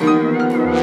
Música